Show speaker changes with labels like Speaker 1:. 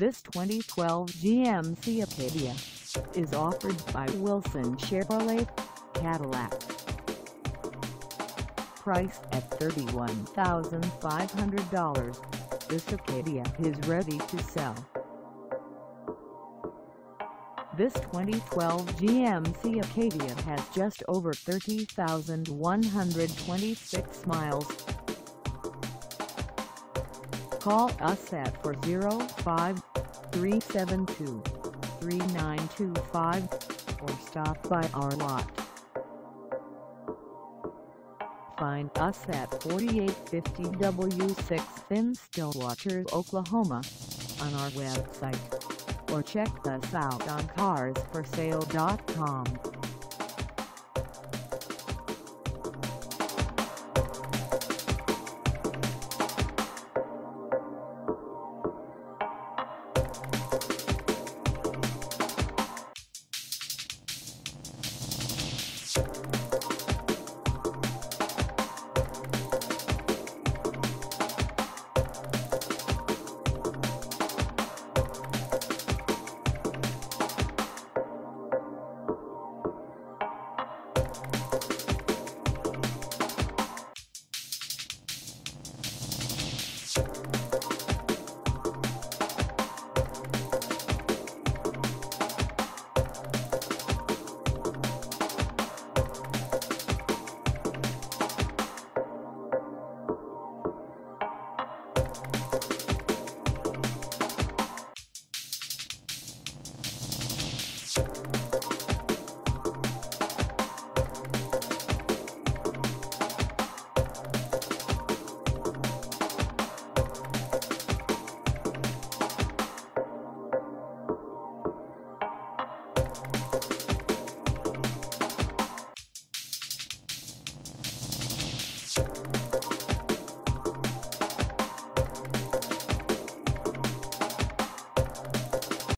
Speaker 1: This 2012 GMC Acadia is offered by Wilson Chevrolet Cadillac. Priced at $31,500, this Acadia is ready to sell. This 2012 GMC Acadia has just over 30,126 miles. Call us at 405-372-3925 or stop by our lot. Find us at 4850 W6 in Stillwater, Oklahoma on our website or check us out on carsforsale.com.
Speaker 2: Thank